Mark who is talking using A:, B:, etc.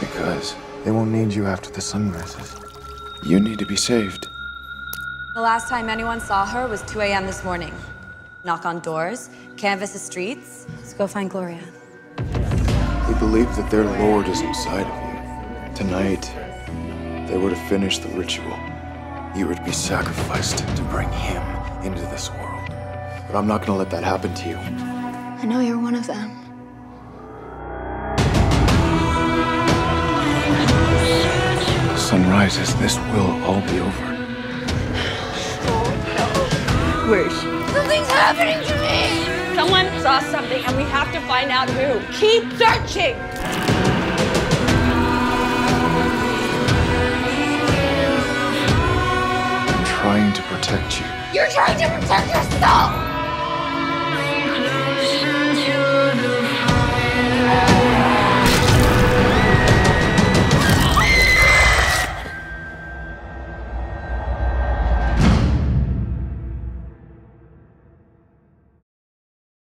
A: Because they won't need you after the sun rises.
B: You need to be saved.
C: The last time anyone saw her was 2 a.m. this morning. Knock on doors, canvass the streets. Let's go find Gloria.
B: They believe that their Lord is inside of you. Tonight, they were to finish the ritual. You were to be sacrificed to bring him into this world. But I'm not gonna let that happen to you.
D: I know you're one of them.
B: Rises, this will all be over.
E: Where is she?
D: Something's happening to me!
E: Someone saw something and we have to find out who. Keep searching!
B: I'm trying to protect you.
D: You're trying to protect yourself!